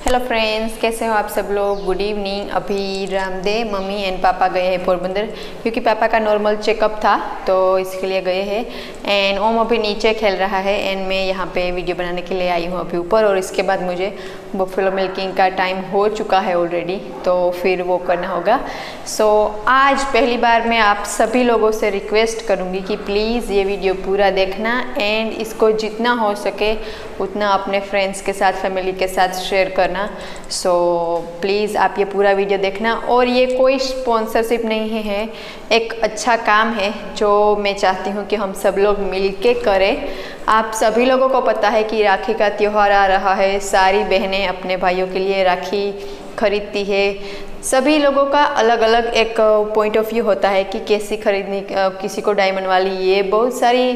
Hello friends कैसे हो आप सब लोग? गुड इवनिंग अभी रामदेव, मम्मी एंड पापा गए हैं पोरबंदर, क्योंकि पापा का नॉर्मल चेकअप था तो इसके लिए गए हैं। एंड ओम अभी नीचे खेल रहा है एंड मैं यहाँ पे वीडियो बनाने के लिए आई हूँ अभी ऊपर, और इसके बाद मुझे बफेलो मिल्किंग का टाइम हो चुका है ऑलरेडी तो फिर वो करना होगा। सो so, आज पहली बार मैं आप सभी लोगों से रिक्वेस्ट करूँगी कि प्लीज़ ये वीडियो पूरा देखना एंड इसको जितना हो सके उतना अपने फ्रेंड्स के साथ फैमिली के साथ शेयर करना। सो so, प्लीज़ आप ये पूरा वीडियो देखना। और ये कोई स्पॉन्सरशिप नहीं है एक अच्छा काम है जो मैं चाहती हूँ कि हम सब लोग मिल के करें। आप सभी लोगों को पता है कि राखी का त्यौहार आ रहा है। सारी बहनें अपने भाइयों के लिए राखी खरीदती है। सभी लोगों का अलग अलग एक पॉइंट ऑफ़ व्यू होता है कि कैसी खरीदनी किसी को डायमंड वाली, ये बहुत सारी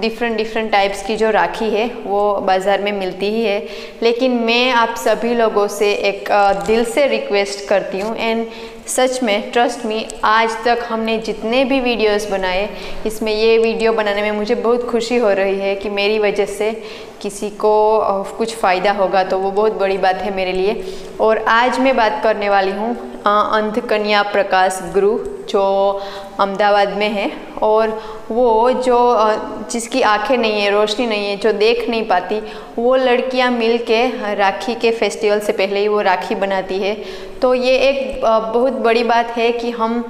डिफरेंट डिफरेंट टाइप्स की जो राखी है, वो बाज़ार में मिलती ही है। लेकिन मैं आप सभी लोगों से एक दिल से रिक्वेस्ट करती हूँ एंड सच में ट्रस्ट मी आज तक हमने जितने भी वीडियोस बनाए, इसमें ये वीडियो बनाने में मुझे बहुत खुशी हो रही है कि मेरी वजह से किसी को कुछ फ़ायदा होगा तो वो बहुत बड़ी बात है मेरे लिए। और आज मैं बात करने वाली हूँ अंधकन्या प्रकाश गुरु, जो अहमदाबाद में है और वो जो जिसकी आँखें नहीं है, रोशनी नहीं है, जो देख नहीं पाती, वो लड़कियाँ मिल के राखी के फेस्टिवल से पहले ही वो राखी बनाती है। तो ये एक बहुत बड़ी बात है कि हम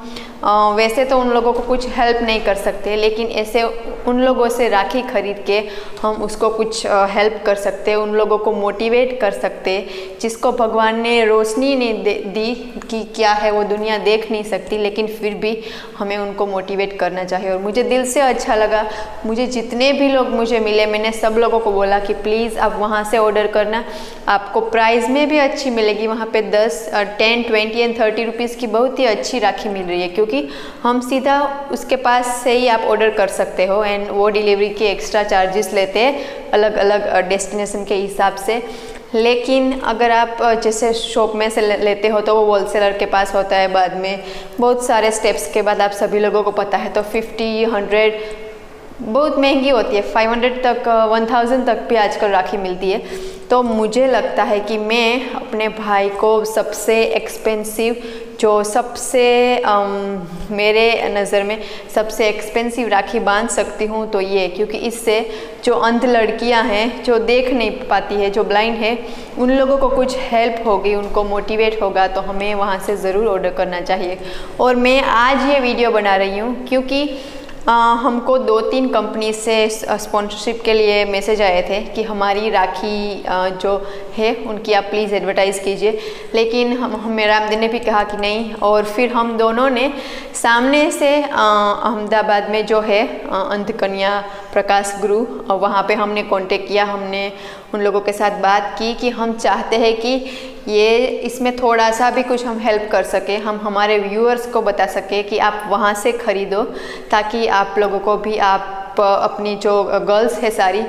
वैसे तो उन लोगों को कुछ हेल्प नहीं कर सकते, लेकिन ऐसे उन लोगों से राखी खरीद के हम उसको कुछ हेल्प कर सकते, उन लोगों को मोटिवेट कर सकते, जिसको भगवान ने रोशनी ने दी कि क्या है वो दुनिया देख नहीं सकती, लेकिन फिर भी हमें उनको मोटिवेट करना चाहिए और मुझे दिल से अच्छा लगा। मुझे जितने भी लोग मुझे मिले, मैंने सब लोगों को बोला कि प्लीज़ आप वहाँ से ऑर्डर करना। आपको प्राइस में भी अच्छी मिलेगी। वहाँ पे दस ten twenty and thirty rupees की बहुत ही अच्छी राखी मिल रही है। क्योंकि हम सीधा उसके पास से ही आप ऑर्डर कर सकते हो। एंड वो डिलीवरी के एक्स्ट्रा चार्जेस लेते हैं अलग अलग डेस्टिनेशन के हिसाब से। लेकिन अगर आप जैसे शॉप में से लेते हो तो वो होलसेलर के पास होता है बाद में। बहुत सारे स्टेप्स के बाद आप सभी लोगों को पता है तो फिफ्टी हंड्रेड बहुत महँगी होती है। 500 तक 1000 तक भी आजकल राखी मिलती है। तो मुझे लगता है कि मैं अपने भाई को सबसे एक्सपेंसिव जो सबसे um, मेरे नज़र में सबसे एक्सपेंसिव राखी बाँध सकती हूँ तो ये क्योंकि इससे जो अंध लड़कियाँ हैं जो देख नहीं पाती है जो ब्लाइंड है उन लोगों को कुछ हेल्प होगी उनको मोटिवेट होगा तो हमें वहाँ से ज़रूर ऑर्डर करना चाहिए। और मैं आज ये वीडियो बना रही हूँ क्योंकि आ, हमको दो तीन कंपनी से स्पॉन्सरशिप के लिए मैसेज आए थे कि हमारी राखी आ, जो है उनकी आप प्लीज़ एडवर्टाइज़ कीजिए। लेकिन हम हमें रामदेव ने भी कहा कि नहीं और फिर हम दोनों ने सामने से अहमदाबाद में जो है अंध कन्या प्रकाश गुरु वहाँ पे हमने कांटेक्ट किया हमने उन लोगों के साथ बात की कि हम चाहते हैं कि ये इसमें थोड़ा सा भी कुछ हम हेल्प कर सके, हम हमारे व्यूअर्स को बता सके कि आप वहाँ से ख़रीदो, ताकि आप लोगों को भी आप, अपनी जो गर्ल्स है सारी,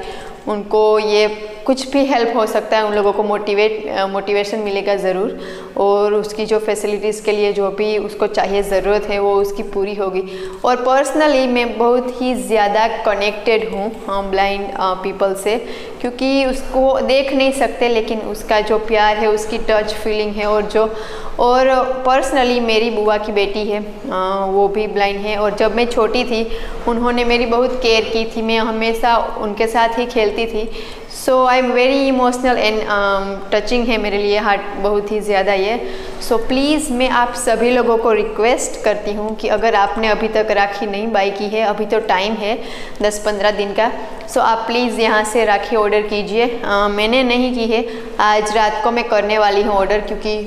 उनको ये कुछ भी हेल्प हो सकता है उन लोगों को मोटिवेट मोटिवेशन मिलेगा ज़रूर। और उसकी जो फैसिलिटीज़ के लिए जो भी उसको चाहिए ज़रूरत है वो उसकी पूरी होगी। और पर्सनली मैं बहुत ही ज़्यादा कनेक्टेड हूँ ब्लाइंड पीपल से क्योंकि उसको देख नहीं सकते लेकिन उसका जो प्यार है उसकी टच फीलिंग है और जो और पर्सनली मेरी बुआ की बेटी है आ, वो भी ब्लाइंड है। और जब मैं छोटी थी उन्होंने मेरी बहुत केयर की थी मैं हमेशा उनके साथ ही खेलती थी। So I am very emotional and touching है मेरे लिए हार्ट बहुत ही ज़्यादा ये। सो so, प्लीज़ मैं आप सभी लोगों को रिक्वेस्ट करती हूँ कि अगर आपने अभी तक राखी नहीं बाई की है अभी तो टाइम है 10-15 दिन का। सो so, आप प्लीज़ यहाँ से राखी ऑर्डर कीजिए। Uh, मैंने नहीं की है। आज रात को मैं करने वाली हूँ ऑर्डर क्योंकि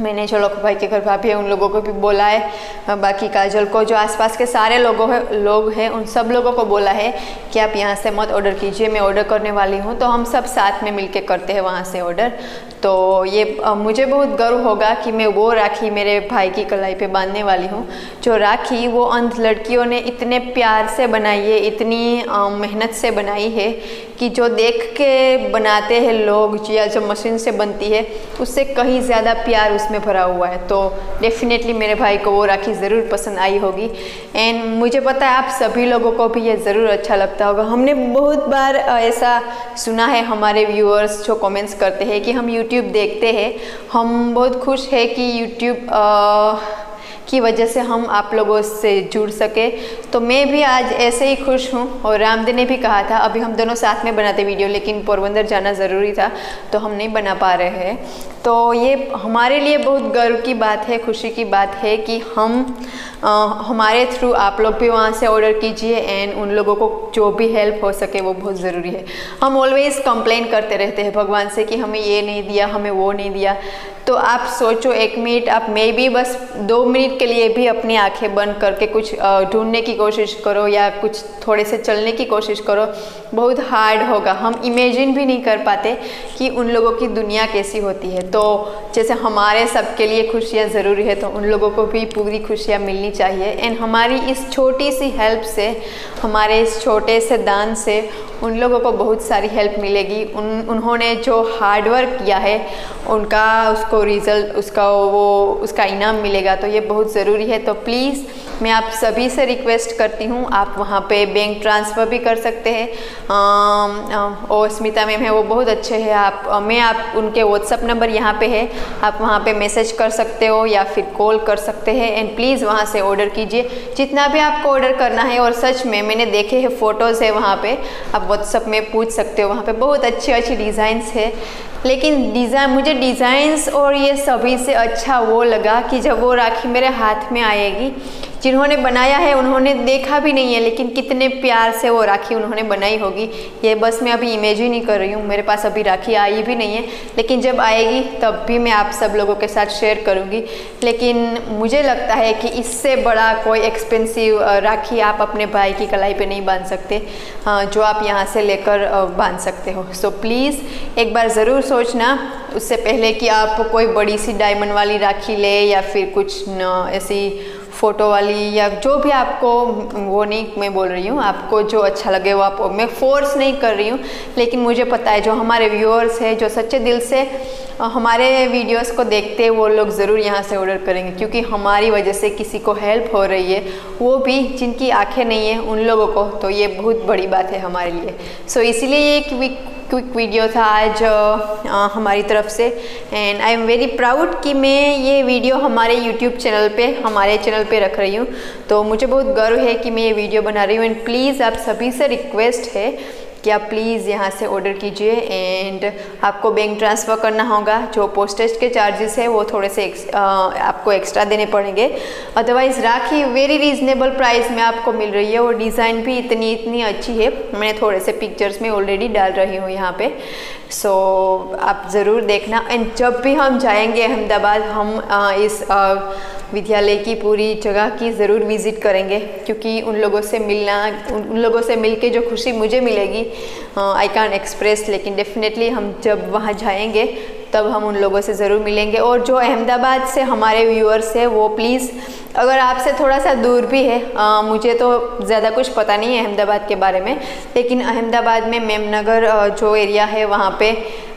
मैंने जो लोग भाई के घर भाभी है उन लोगों को भी बोला है। बाकी काजल को, जो आसपास के सारे लोगों है लोग हैं, उन सब लोगों को बोला है कि आप यहाँ से मत ऑर्डर कीजिए, मैं ऑर्डर करने वाली हूँ। तो हम सब साथ में मिलके करते हैं वहाँ से ऑर्डर तो ये मुझे बहुत गर्व होगा कि मैं वो राखी मेरे भाई की कलाई पे बांधने वाली हूँ। जो राखी, वो अंध लड़कियों ने इतने प्यार से बनाई है, इतनी मेहनत से बनाई है कि जो देख के बनाते हैं लोग, या जो मशीन से बनती है, उससे कहीं ज़्यादा प्यार उसमें भरा हुआ है। तो डेफिनेटली मेरे भाई को वो राखी ज़रूर पसंद आई होगी। एंड मुझे पता है आप सभी लोगों को भी ये ज़रूर अच्छा लगता होगा। हमने बहुत बार ऐसा सुना है हमारे व्यूअर्स जो कमेंट्स करते हैं कि हम यूट्यूब देखते हैं। हम बहुत खुश है कि यूट्यूब की वजह से हम आप लोगों से जुड़ सके। तो मैं भी आज ऐसे ही खुश हूँ और रामदे ने भी कहा था अभी हम दोनों साथ में बनाते वीडियो लेकिन पोरबंदर जाना ज़रूरी था तो हम नहीं बना पा रहे हैं। तो ये हमारे लिए बहुत गर्व की बात है खुशी की बात है कि हम आ, हमारे थ्रू आप लोग भी वहाँ से ऑर्डर कीजिए एंड उन लोगों को जो भी हेल्प हो सके वो बहुत ज़रूरी है। हम ऑलवेज़ कंप्लेन करते रहते हैं भगवान से कि हमें ये नहीं दिया हमें वो नहीं दिया। तो आप सोचो एक मिनट आप मे भी बस दो मिनट के लिए भी अपनी आँखें बंद करके कुछ ढूँढने की कोशिश करो या कुछ थोड़े से चलने की कोशिश करो, बहुत हार्ड होगा। हम इमेजिन भी नहीं कर पाते कि उन लोगों की दुनिया कैसी होती है। तो जैसे हमारे सबके लिए खुशियाँ ज़रूरी है तो उन लोगों को भी पूरी खुशियाँ मिलनी चाहिए। एंड हमारी इस छोटी सी हेल्प से, हमारे इस छोटे से दान से उन लोगों को बहुत सारी हेल्प मिलेगी। उन, उन्होंने जो हार्ड वर्क किया है, उनका उसको रिज़ल्ट उसका वो, उसका इनाम मिलेगा तो ये बहुत ज़रूरी है। तो प्लीज़ मैं आप सभी से रिक्वेस्ट करती हूँ, आप वहाँ पे बैंक ट्रांसफ़र भी कर सकते हैं। और स्मिता मैम है, वो बहुत अच्छे हैं। आप मैं आप, उनके व्हाट्सअप नंबर यहाँ पे है। आप वहाँ पे मैसेज कर सकते हो या फिर कॉल कर सकते हैं। एंड प्लीज़ वहाँ से ऑर्डर कीजिए। जितना भी आपको ऑर्डर करना है और सच में मैंने देखे हैं फ़ोटोज़ है वहाँ पर आप व्हाट्सअप में पूछ सकते हो। वहाँ पर बहुत अच्छी अच्छी डिज़ाइंस है। लेकिन डिज़ाइन मुझे डिज़ाइंस और ये सभी से अच्छा वो लगा कि जब वो राखी मेरे हाथ में आएगी, जिन्होंने बनाया है, उन्होंने देखा भी नहीं है, लेकिन कितने प्यार से वो राखी उन्होंने बनाई होगी। ये बस मैं अभी इमेज ही नहीं कर रही हूँ, मेरे पास अभी राखी आई भी नहीं है, लेकिन जब आएगी, तब भी मैं आप सब लोगों के साथ शेयर करूँगी। लेकिन मुझे लगता है कि इससे बड़ा कोई एक्सपेंसिव राखी आप अपने भाई की कलाई पर नहीं बाँध सकते। जो आप यहाँ से लेकर बाँध सकते हो। सो प्लीज़ एक बार ज़रूर सोचना उससे पहले कि आप कोई बड़ी सी डायमंड वाली राखी ले या फिर कुछ न ऐसी फ़ोटो वाली या जो भी आपको वो नहीं मैं बोल रही हूँ आपको जो अच्छा लगे वो आप मैं फोर्स नहीं कर रही हूँ लेकिन मुझे पता है जो हमारे व्यूअर्स हैं जो सच्चे दिल से हमारे वीडियोस को देखते हैं वो लोग ज़रूर यहाँ से ऑर्डर करेंगे क्योंकि हमारी वजह से किसी को हेल्प हो रही है वो भी जिनकी आँखें नहीं है उन लोगों को तो ये बहुत बड़ी बात है हमारे लिए। सो so, इसीलिए ये एक क्विक वीडियो था आज आ, हमारी तरफ़ से। And I am very proud कि मैं ये वीडियो हमारे यूट्यूब चैनल पे हमारे चैनल पे रख रही हूँ। तो मुझे बहुत गर्व है कि मैं ये वीडियो बना रही हूँ। एंड प्लीज़ आप सभी से रिक्वेस्ट है कि आप प्लीज़ यहाँ से ऑर्डर कीजिए एंड आपको बैंक ट्रांसफ़र करना होगा। जो पोस्टेज के चार्जेस है वो थोड़े से एक्स, आ, आपको एक्स्ट्रा देने पड़ेंगे। Otherwise rakhi very reasonable price में आपको मिल रही है। और डिज़ाइन भी इतनी इतनी अच्छी है। मैंने थोड़े से पिक्चर्स में ऑलरेडी डाल रही हूँ यहाँ पर सो so, आप ज़रूर देखना। एंड जब भी हम जाएँगे अहमदाबाद हम आ, इस आ, विद्यालय की पूरी जगह की ज़रूर विज़िट करेंगे क्योंकि उन लोगों से मिलना उन लोगों से मिल के जो खुशी मुझे मिलेगी आई कैन एक्सप्रेस लेकिन डेफिनेटली हम जब वहाँ जाएँगे तब हम उन लोगों से ज़रूर मिलेंगे। और जो अहमदाबाद से हमारे व्यूअर्स है वो प्लीज़ अगर आपसे थोड़ा सा दूर भी है आ, मुझे तो ज़्यादा कुछ पता नहीं है अहमदाबाद के बारे में लेकिन अहमदाबाद में मेमनगर जो एरिया है वहाँ पे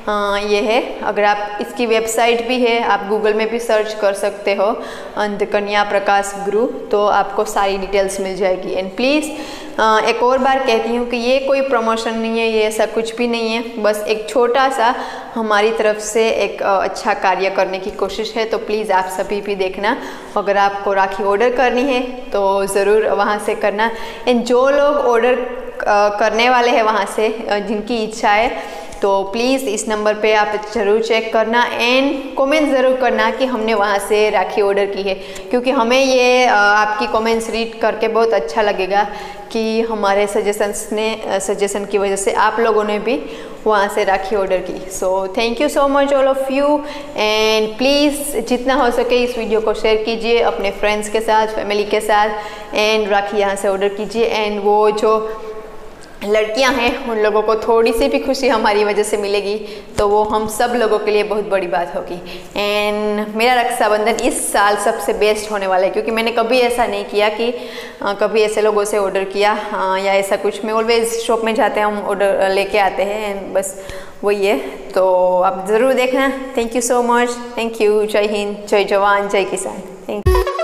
ये है। अगर आप इसकी वेबसाइट भी है, आप गूगल में भी सर्च कर सकते हो अंधकन्या प्रकाश गुरु तो आपको सारी डिटेल्स मिल जाएगी। एंड प्लीज़ एक और बार कहती हूँ कि ये कोई प्रमोशन नहीं है, ये ऐसा कुछ भी नहीं है। बस एक छोटा सा हमारी तरफ़ से एक अच्छा कार्य करने की कोशिश है तो प्लीज़ आप सभी भी देखना। अगर आपको राखी ऑर्डर करनी है तो ज़रूर वहाँ से करना। एंड जो लोग ऑर्डर करने वाले हैं वहाँ से जिनकी इच्छा है तो प्लीज़ इस नंबर पे आप ज़रूर चेक करना एंड कमेंट ज़रूर करना कि हमने वहाँ से राखी ऑर्डर की है। क्योंकि हमें ये आपकी कमेंट्स रीड करके बहुत अच्छा लगेगा कि हमारे सजेशंस ने सजेशन की वजह से आप लोगों ने भी वहाँ से राखी ऑर्डर की। So thank you so much all of you and please जितना हो सके इस वीडियो को शेयर कीजिए अपने फ्रेंड्स के साथ फैमिली के साथ एंड राखी यहाँ से ऑर्डर कीजिए एंड वो जो लड़कियाँ हैं उन लोगों को थोड़ी सी भी खुशी हमारी वजह से मिलेगी तो वो हम सब लोगों के लिए बहुत बड़ी बात होगी। एंड मेरा रक्षाबंधन इस साल सबसे बेस्ट होने वाला है क्योंकि मैंने कभी ऐसा नहीं किया कि आ, कभी ऐसे लोगों से ऑर्डर किया आ, या ऐसा कुछ। मैं ऑलवेज शॉप में जाते हैं हम ऑर्डर लेके आते हैं एंड बस वही है। तो आप ज़रूर देखना। Thank you so much thank you जय हिंद। जय जवान। जय किसान। Thank you